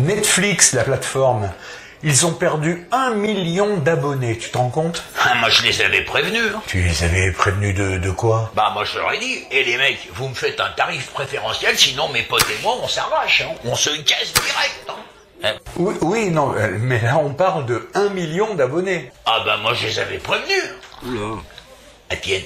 Netflix, la plateforme, ils ont perdu un million d'abonnés, tu te rends compte? Ah, moi, je les avais prévenus. Hein. Tu les avais prévenus de, de quoi? Bah, moi, je leur ai dit, et les mecs, vous me faites un tarif préférentiel, sinon mes potes et moi, on s'arrache. Hein. On se casse direct. Hein. oui, oui, non, euh, mais là on parle de un million d'abonnés. Ah, bah, moi, je les avais prévenus. Oula. À tienne.